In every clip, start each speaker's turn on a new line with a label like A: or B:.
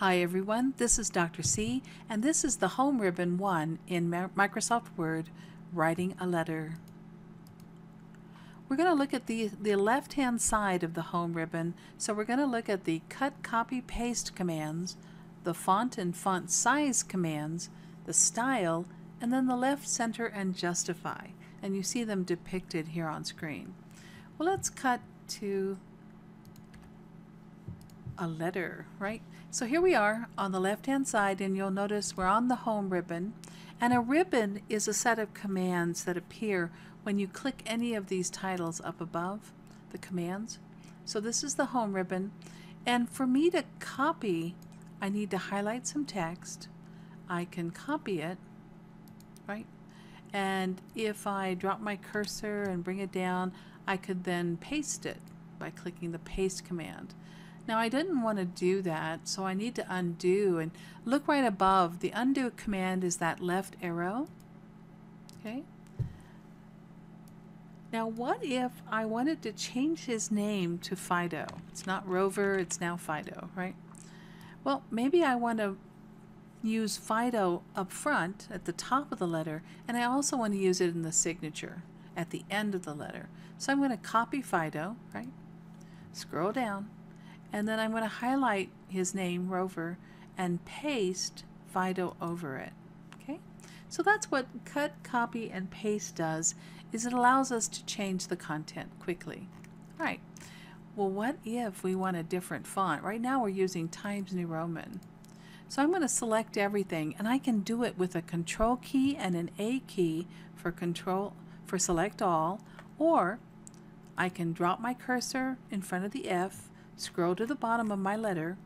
A: Hi everyone, this is Dr. C and this is the Home Ribbon 1 in Microsoft Word, Writing a Letter. We're going to look at the, the left hand side of the Home Ribbon, so we're going to look at the Cut, Copy, Paste commands, the Font and Font Size commands, the Style, and then the Left, Center, and Justify. And you see them depicted here on screen. Well, let's cut to a letter, right? So here we are on the left hand side and you'll notice we're on the home ribbon and a ribbon is a set of commands that appear when you click any of these titles up above, the commands. So this is the home ribbon and for me to copy I need to highlight some text. I can copy it, right? And if I drop my cursor and bring it down, I could then paste it by clicking the paste command. Now I didn't want to do that, so I need to undo and look right above. The undo command is that left arrow. Okay. Now what if I wanted to change his name to Fido? It's not Rover, it's now Fido, right? Well, maybe I want to use Fido up front at the top of the letter, and I also want to use it in the signature at the end of the letter. So I'm going to copy Fido, right? Scroll down, and then I'm going to highlight his name, Rover, and paste Fido over it. Okay, so that's what cut, copy, and paste does, is it allows us to change the content quickly. All right, well what if we want a different font? Right now we're using Times New Roman. So I'm going to select everything, and I can do it with a Control key and an A key for Control for Select All, or I can drop my cursor in front of the F scroll to the bottom of my letter,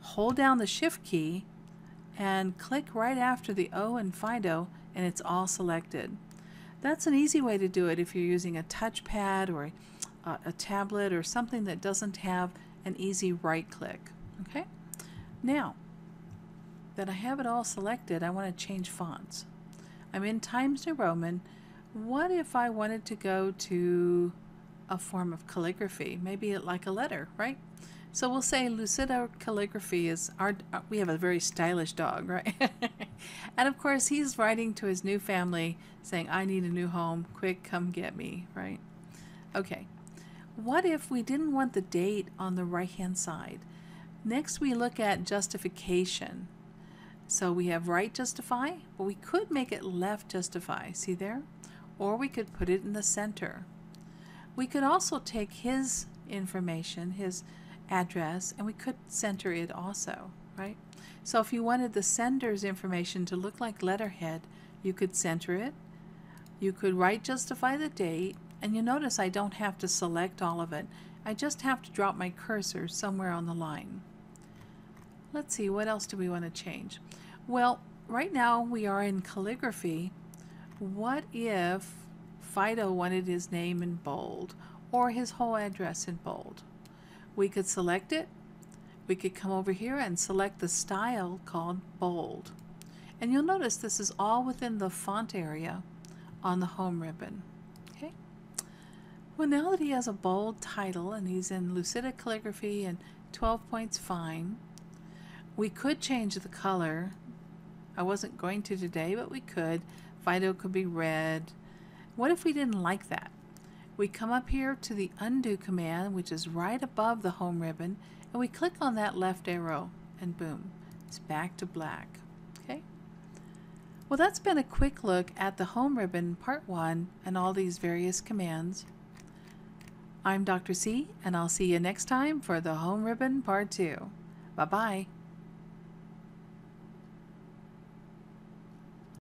A: hold down the shift key, and click right after the O and Fido and it's all selected. That's an easy way to do it if you're using a touchpad or a, uh, a tablet or something that doesn't have an easy right click. Okay. Now that I have it all selected, I want to change fonts. I'm in Times New Roman. What if I wanted to go to a form of calligraphy, maybe like a letter, right? So we'll say Lucida calligraphy is our, uh, we have a very stylish dog, right? and of course he's writing to his new family saying, I need a new home, quick, come get me, right? Okay, what if we didn't want the date on the right hand side? Next we look at justification. So we have right justify, but we could make it left justify, see there? Or we could put it in the center. We could also take his information, his address, and we could center it also, right? So if you wanted the sender's information to look like letterhead, you could center it. You could right justify the date, and you notice I don't have to select all of it. I just have to drop my cursor somewhere on the line. Let's see, what else do we want to change? Well, right now we are in calligraphy. What if Fido wanted his name in bold or his whole address in bold. We could select it. We could come over here and select the style called bold. And you'll notice this is all within the font area on the home ribbon. Okay. Well, now that he has a bold title and he's in Lucida calligraphy and 12 points fine, we could change the color. I wasn't going to today, but we could. Fido could be red. What if we didn't like that? We come up here to the undo command, which is right above the home ribbon, and we click on that left arrow, and boom, it's back to black. Okay. Well, that's been a quick look at the home ribbon part one and all these various commands. I'm Dr. C, and I'll see you next time for the home ribbon part two. Bye-bye.